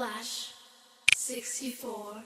Flash 64.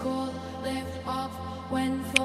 Call, lift off when.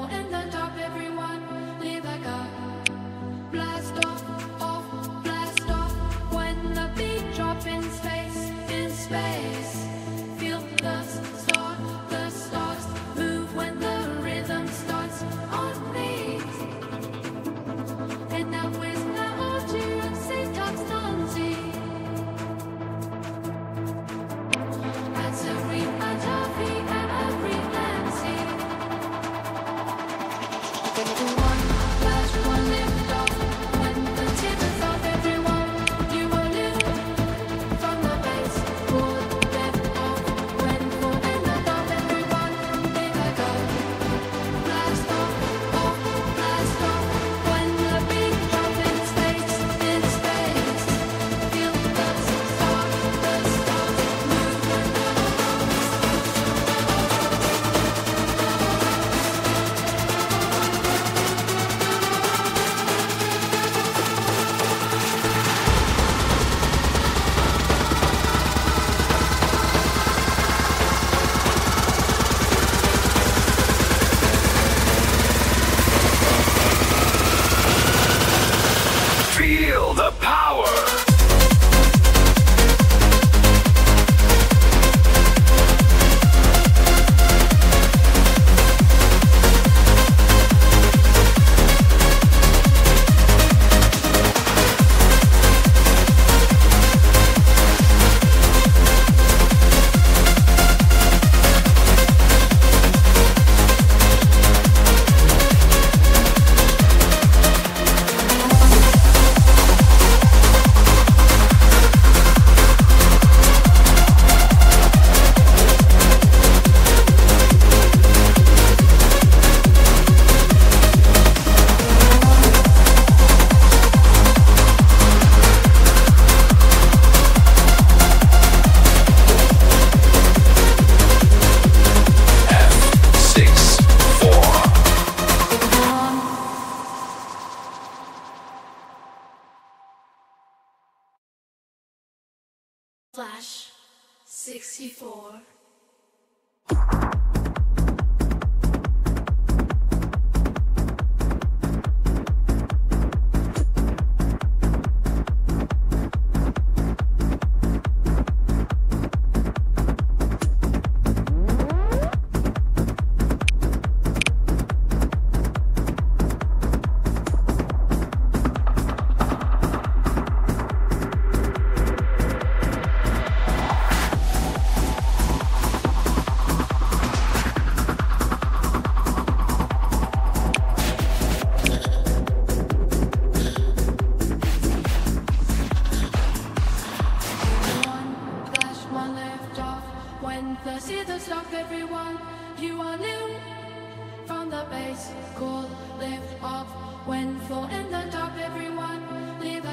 Flash 64. and the seasons of everyone. You are new from the base. Call, lift off when fall in the dark everyone. Leave